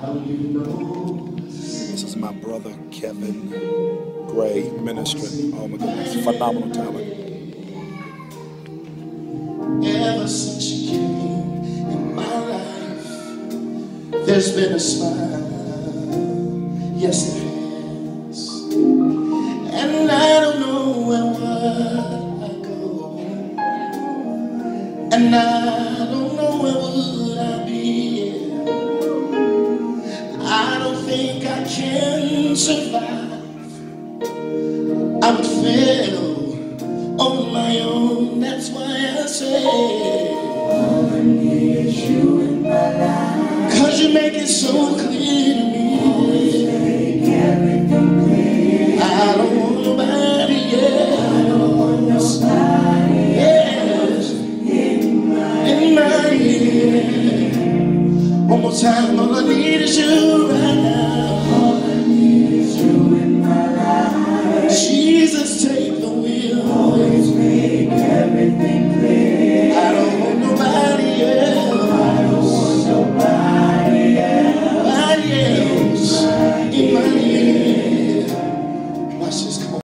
This is my brother Kevin Gray ministering. Oh my goodness, phenomenal talent. Ever since you came in my life, there's been a smile. Yes, there has. And I don't know where I go. And I don't know where can survive. I would fail on my own. That's why I say. All I need is you in my life. Cause you make it so clear to me. I don't want nobody else. Yes. In my ear. One more time, all I need is you. Jesus, take